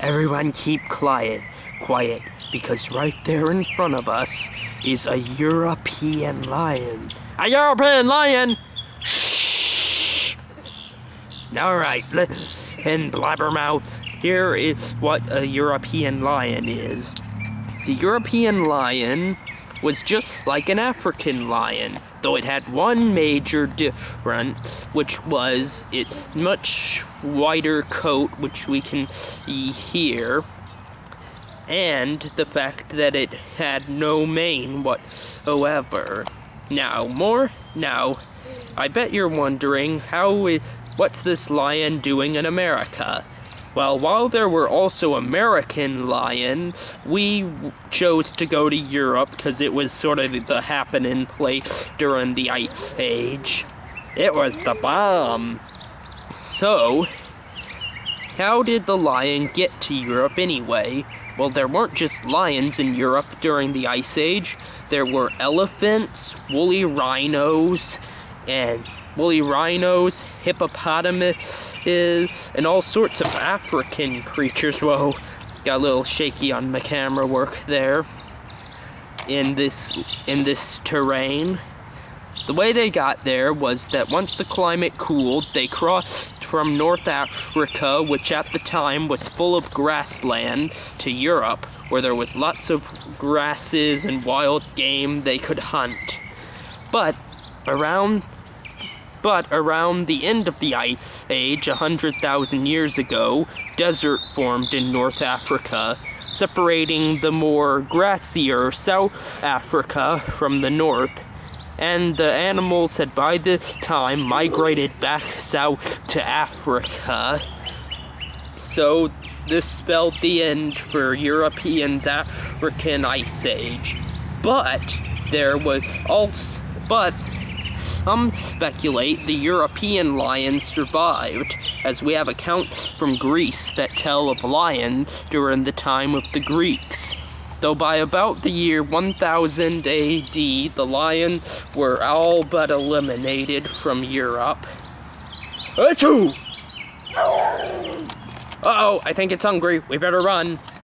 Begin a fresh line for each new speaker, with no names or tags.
Everyone keep quiet, quiet, because right there in front of us is a European lion. A European lion? Shh! Alright, and Blabbermouth, here is what a European lion is. The European lion was just like an African lion, though it had one major difference, which was its much wider coat, which we can see here, and the fact that it had no mane whatsoever. Now, more, now, I bet you're wondering, how, what's this lion doing in America? Well, while there were also American lions, we chose to go to Europe because it was sort of the happening place during the Ice Age. It was the bomb. So, how did the lion get to Europe anyway? Well, there weren't just lions in Europe during the Ice Age. There were elephants, woolly rhinos, and woolly rhinos, hippopotamuses, and all sorts of African creatures. Whoa, got a little shaky on my camera work there. In this in this terrain. The way they got there was that once the climate cooled, they crossed from North Africa, which at the time was full of grassland, to Europe, where there was lots of grasses and wild game they could hunt. But around but around the end of the Ice Age, 100,000 years ago, desert formed in North Africa, separating the more grassier South Africa from the north. And the animals had by this time migrated back south to Africa. So this spelled the end for Europeans' African Ice Age. But there was also, but some speculate the European lion survived, as we have accounts from Greece that tell of lions during the time of the Greeks. Though by about the year 1000 AD, the lions were all but eliminated from Europe. Achoo! Uh oh, I think it's hungry. We better run.